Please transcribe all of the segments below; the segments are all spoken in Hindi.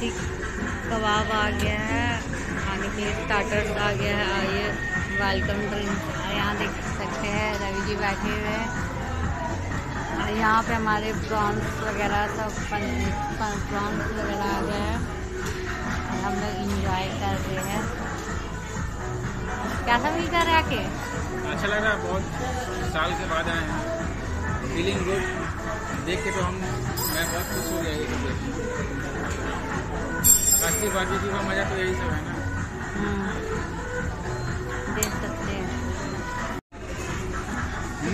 देसी कबाब आ गया है, आगे लिए स्टार्टर्स आ गया है आइए वेलकम ड्रिंक यहाँ देख सकते हैं, रवि जी बैठे हुए हैं। और यहाँ पे हमारे प्रॉन्स वगैरह सब प्रॉन्स वगैरह आ गया है। और हम लोग इंजॉय कर रहे हैं। कैसा मिलता है आके? अच्छा लग रहा है, बहुत साल के बाद आए हैं। फीलिंग गुड देख के तो हम मैं बहुत खुश हो गया ये सब देख के। का मज़ा तो यही सब है ना। हम्म, देख सकते हैं।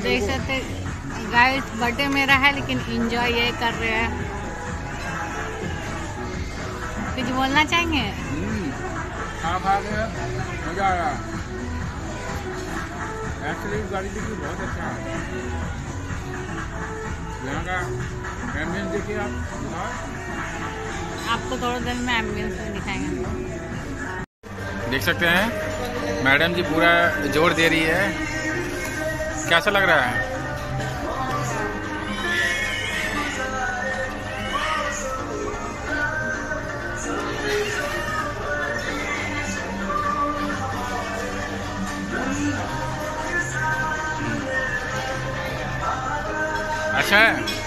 देख सकते गाइस बर्थडे मेरा है लेकिन इंजॉय ये कर रहे हैं। कुछ बोलना चाहेंगे? हम्म, खा खा के मज़ा आया। एक्चुअली गाड़ी बारबेक्यू बहुत अच्छा है। यहाँ का एम्बियंस देखिए आप आपको थोड़ा देर में एम्बियंस दिखाएँगे। देख सकते हैं मैडम जी पूरा ज़ोर दे रही है। कैसा लग रहा है? अच्छा है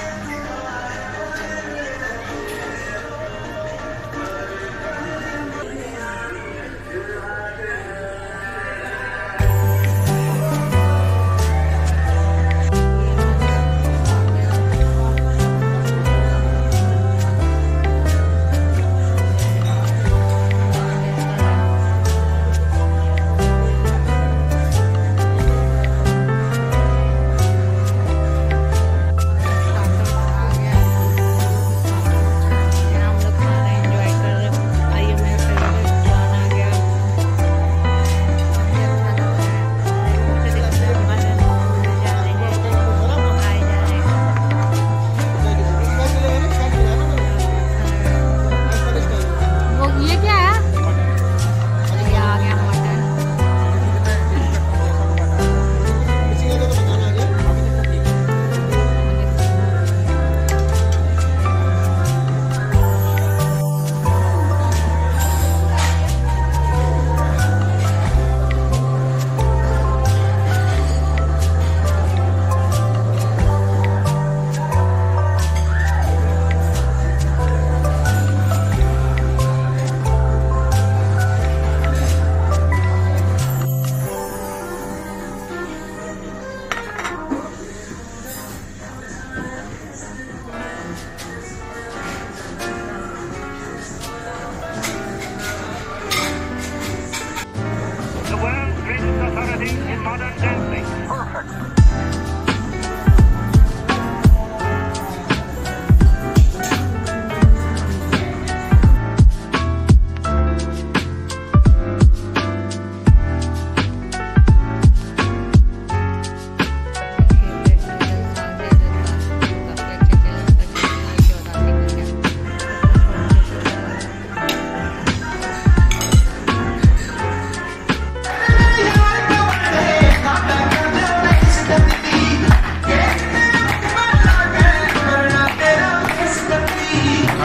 greatest in modern dancing. Perfect.